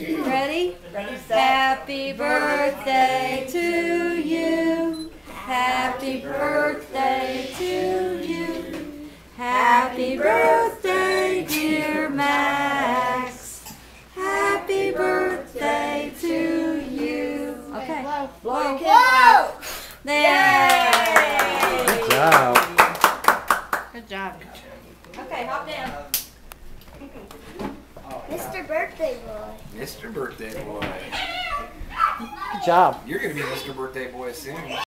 Ready? Ready. Happy birthday to you. Happy birthday to you. Happy birthday, dear Max. Happy birthday to you. Okay. Blow. Whoa! Yay! Good job. Good job. Okay, hop down. Mr. Birthday Boy. Mr. Birthday Boy. Good job. You're gonna be Mr. Birthday Boy soon.